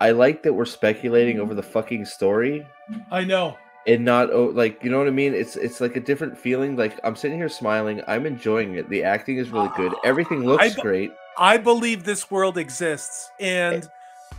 I like that we're speculating mm-hmm. over the fucking story I know. and not oh, like you know what I mean. It's it's like a different feeling. Like I'm sitting here smiling. I'm enjoying it. The acting is really good. Ah, Everything looks be- great. I believe this world exists, and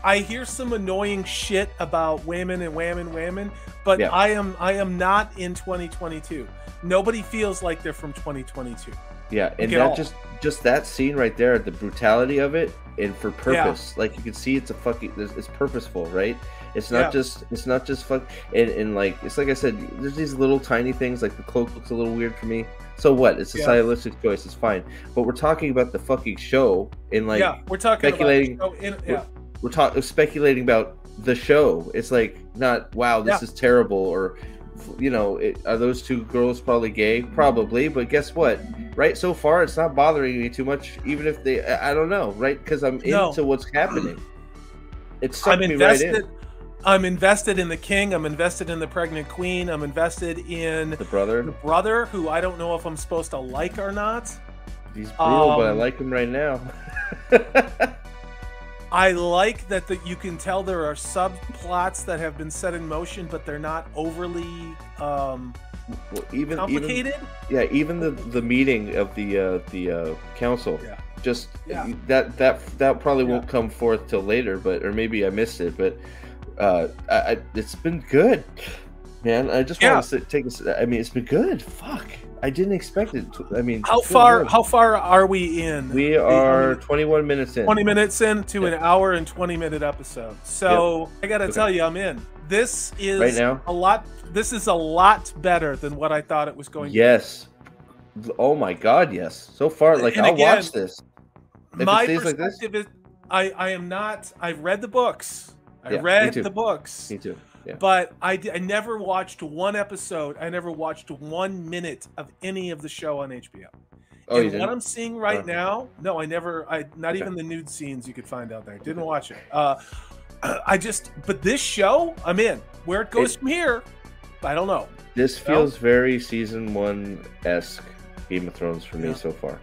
I hear some annoying shit about women and women, women, but Yeah. I am I am not in 2022. Nobody feels like they're from 2022. Yeah, and that all. just just that scene right there, the brutality of it, and for purpose. Like you can see, it's a fucking. It's, purposeful, right? It's not Yeah. just. It's not just fuck. And, and like it's like I said, there's these little tiny things. Like the cloak looks a little weird for me. So what? It's a Yeah. stylistic choice. It's fine. But we're talking about the fucking show, and like yeah, we're talking speculating- about. In, yeah, we're talking speculating about the show. It's like not wow, this Yeah. is terrible, or you know, it, are those two girls probably gay? Probably, but guess what? Right, so far it's not bothering me too much, even if they. I I don't know, right? Because I'm No. into what's happening. It I'm sucked me right invested. in. I'm invested in the king. I'm invested in the pregnant queen. I'm invested in The brother, the brother, who I don't know if I'm supposed to like or not. he's brutal, but I Um, like him right now. I like that that you can tell there are subplots that have been set in motion, but they're not overly um, Well, even even complicated. yeah, even the the meeting of the uh, the uh, council. Yeah. Just Yeah. that that that probably Yeah. won't come forth till later, but or maybe I missed it, but uh, I, I, it's been good, man. I just want to sit, take a. I mean, it's been good. Fuck, I didn't expect it. To, I mean, How far? How far are we in? we are many- 21 minutes in. 20 minutes into Yeah. an hour and 20 minute episode. So I gotta Okay. tell you, I'm in. This is Right now? a lot. This is a lot better than what I thought it was going. To be. Yes. Oh my god, yes. So far, like And I'll again, watch this. If My stays like this? perspective is, I I am not. I've read the books. I Yeah, read the books. Me too. Yeah. But I, I never watched one episode. I never watched one minute of any of the show on HBO. Oh, and what I'm seeing right Oh. now, no, I never. I not Okay. even the nude scenes you could find out there. Didn't watch it. Uh, I just. But this show, I'm in. Where it goes It- from here, I don't know. This feels very season one esque Game of Thrones for me Yeah. so far.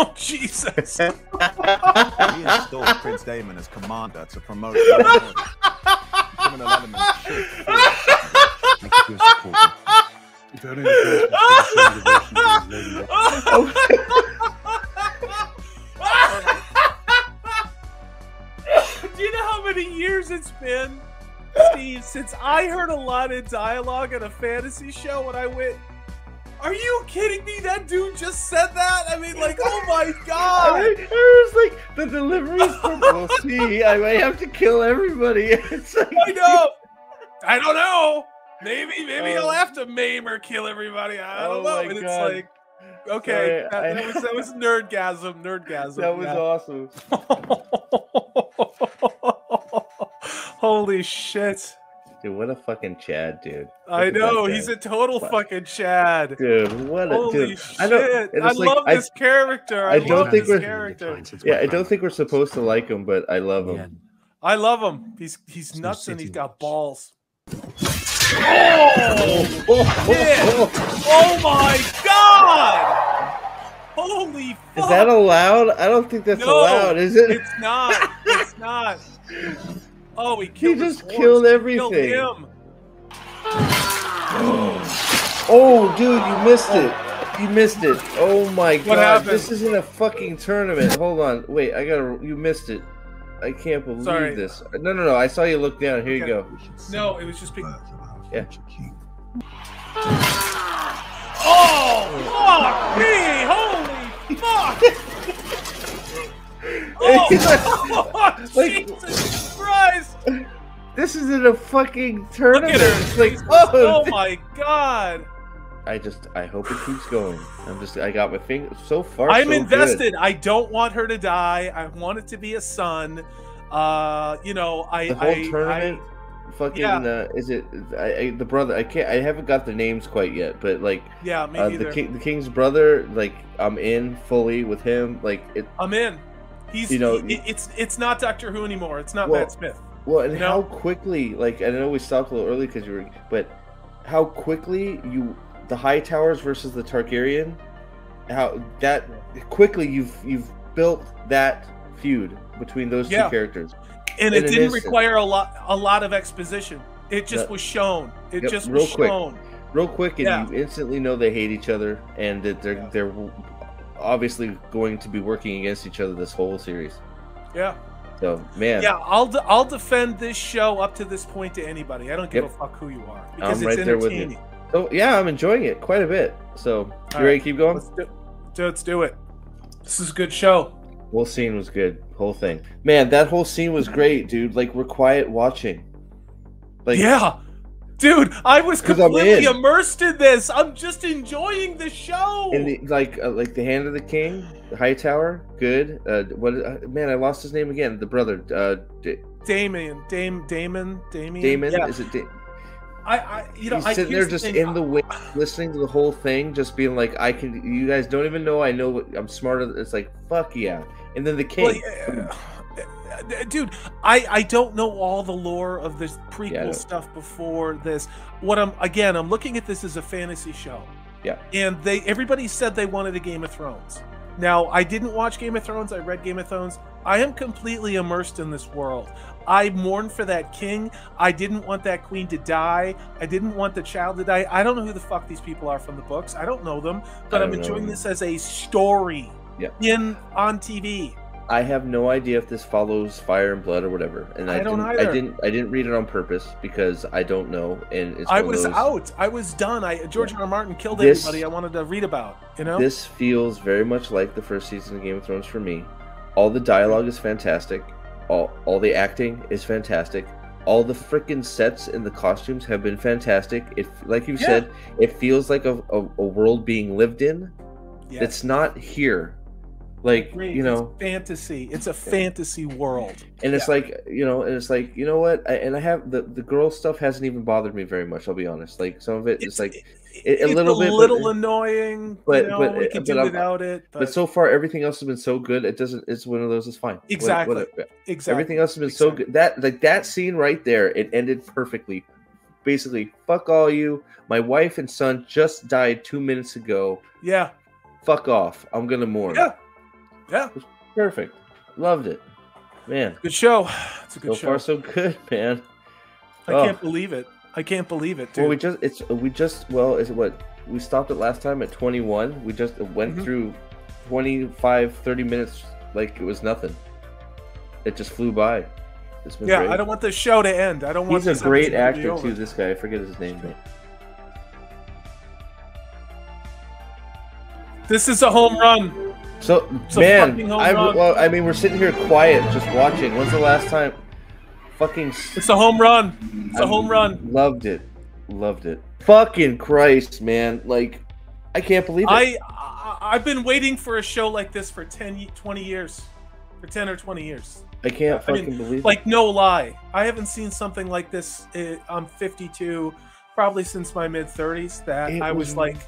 Time. Oh Jesus! We installed Prince Daemon as commander to promote the criminal elements should Thank you for your support. If only the person could have shown devotion to his lady Do you know how many years it's been, Steve, since I heard a lot of dialogue at a fantasy show when I went? Are you kidding me? That dude just said that. I mean, like, oh my god! I, I was like, the delivery is from, we'll see. I might have to kill everybody. It's like, I know. I don't know. Maybe, maybe Oh. he'll have to maim or kill everybody. I don't Oh know. And it's like, okay, Sorry, that, I- that was that was nerdgasm, nerdgasm. That was yeah. awesome. Holy shit! Dude, what a fucking Chad, dude. I Look at know he's a total Wow. fucking Chad. Dude, what a Holy dude. shit! I know. and I like, love I- this character. I, I don't love think this we're- character. Yeah, I don't think we're supposed to like him, but I love him. I love him. He's he's no nuts and he's got much. balls. Oh, Oh, Oh my god! Holy fuck! Is that allowed? I don't think that's No, allowed, is it? It's not. It's not. Oh, he He killed. his just killed He everything. Killed. Oh, dude, you missed it. You missed it. Oh my god. happened? This isn't a fucking tournament. Hold on. Wait, I gotta. You missed it. I can't believe Sorry. this. No, no, no. I saw you look down. Here you go. No, it was just. Be- Yeah. oh, fuck me! Holy fuck! Oh, oh, Like- Jesus Christ! This isn't a fucking Look tournament. at her. It's like, Jesus. oh, oh my god! I just, I hope it keeps going. I'm just, I got my finger so far. I'm so good. invested. I don't want her to die. I want it to be a son. Uh, you know, I The whole I, tournament. fucking, yeah. uh, is it I, I, the brother? I can't. I haven't got the names quite yet, but like yeah, me uh, neither. the king, the king's brother. Like I'm in fully with him. Like it. I'm in. He's You know- he- it's it's not Doctor Who anymore. It's not Well, Matt Smith. Well, and You how quickly, like, I know we stopped a little early because you were, but how quickly you, the Hightowers versus the Targaryen, how that quickly you've you've built that feud between those Yeah. two characters. and it didn't require a lot a lot of exposition. It just Yeah. was shown. It Yep, just real was quick. shown. real quick, and Yeah. you instantly know they hate each other, and that they're Yeah. they're obviously going to be working against each other this whole series. Yeah. So man, Yeah, I'll de- I'll defend this show up to this point to anybody. I don't give Yep. a fuck who you are because I'm it's right there with you. entertaining. so yeah, I'm enjoying it quite a bit. So you All ready right. to keep going? Let's do, do- let's do it. This is a good show. Whole scene was good. Whole thing, man. That whole scene was great, dude. Like we're quiet watching. Like yeah. Dude, I was completely immersed in this. I'm just enjoying the show. in the like uh, like the hand of the king, the Hightower, good. Uh, what? Uh, man, I lost his name again. The brother, uh, D- Daemon, Dame, Daemon, Damien. Daemon. Yeah. Is it? Da- I, I, you know, He's I, sitting there just thing. in the way, listening to the whole thing, just being like, "I can." You guys don't even know I know. What, I'm smarter. It's like, fuck yeah. And then the Well, king. yeah, uh, dude, I I don't know all the lore of this prequel Yeah, stuff before this. What I'm again, I'm looking at this as a fantasy show. Yeah. And they everybody said they wanted a Game of Thrones. Now, I didn't watch Game of Thrones. I read Game of Thrones. I am completely immersed in this world. I mourn for that king. I didn't want that queen to die. I didn't want the child to die. I don't know who the fuck these people are from the books. I don't know them, but I'm enjoying them. this as a story Yeah. in on TV. I have no idea if this follows Fire and Blood or whatever, and I, I don't didn't. either. I didn't. I didn't read it on purpose because I don't know, and it's. I was those- out. I was done. I George R. R. Martin killed This- everybody I wanted to read about. You know. This feels very much like the first season of Game of Thrones for me. All the dialogue is fantastic. All all the acting is fantastic. All the freaking sets and the costumes have been fantastic. It like you Yeah. said, it feels like a, a, a world being lived in. Yeah. It's not here. Like Great. you know, It's fantasy. It's a fantasy world. and it's like you know, and it's like you know what? I, and I have the the girl stuff hasn't even bothered me very much. I'll be honest. Like some of it, it's, like, it- a little a bit, but- little annoying. but- you know, but- we could but do without it. But, but so far everything else has been so good. It doesn't. It's one of those. It's fine. What- Exactly. exactly. Everything else has been so good. That like that scene right there, it ended perfectly. Basically, fuck all you. My wife and son just died two minutes ago. Yeah. Fuck off. I'm gonna mourn. Yeah. Yeah. Perfect. Loved it. Man. Good show. It's a good So show. So far so good, man. I oh. can't believe it. I can't believe it, dude. Well, we just it's we just well is it what we stopped it last time at 21. We just went Mhm. through 25 30 minutes like it was nothing. It just flew by. It's been yeah, great. I don't want the show to end. I don't want. He's a great episode to actor too. This guy, I forget his name. But This is a home run. So man, I well, I mean, we're sitting here quiet, just watching. When's the last time? Fucking. It's a home run. It's a I home run. Loved it. Loved it. Fucking Christ, man! Like, I can't believe it. I, I I've been waiting for a show like this for 10 20 years. For 10 or 20 years. I can't I mean, fucking believe it. Like no lie. I haven't seen something like this uh, I'm 52 probably since my mid 30s that It I was was- like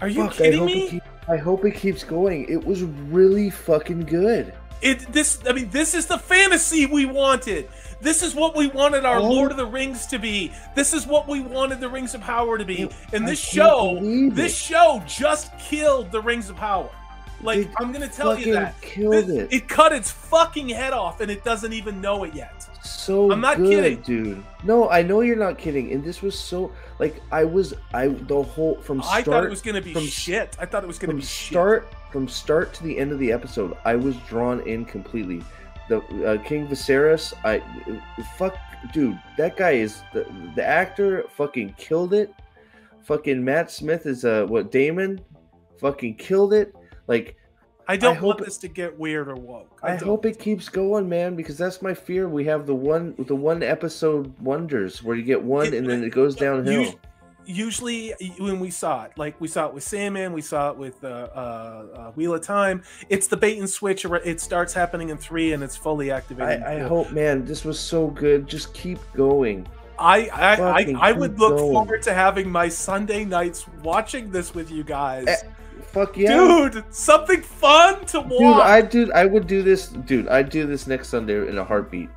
Are you Fuck, kidding It me? I hope it keeps going. It was really fucking good. It this I mean this is the fantasy we wanted. This is what we wanted our Oh. Lord of the Rings to be. This is what we wanted the Rings of Power to be. And this show this show just killed the Rings of Power. Like It I'm gonna tell you that. killed This- it. cut its fucking head off and it doesn't even know it yet. So I'm not good, kidding. dude. No, I know you're not kidding. And this was so like I was I the whole from start. I thought it was gonna be from- shit. I thought it was gonna be shit. start from start to the end of the episode. I was drawn in completely. The uh, King Viserys, I fuck, dude. That guy is the the actor. Fucking killed it. Fucking Matt Smith is uh what Daemon, fucking killed it. Like I don't I want hope it- this to get weird or woke. I, don't. hope it keeps going, man, because that's my fear. We have the one the one episode wonders where you get one It- and then it goes downhill. Us- Usually, when we saw it, like we saw it with Sandman, we saw it with uh, uh, uh, Wheel of Time. It's the bait and switch. or It starts happening in three, and it's fully activated. I, I hope, man, this was so good. Just keep going. I I, I, I would look going. forward to having my Sunday nights watching this with you guys, Eh, Fuck yeah, dude. Something fun to watch. dude. I dude, I would do this, dude. I'd do this next Sunday in a heartbeat.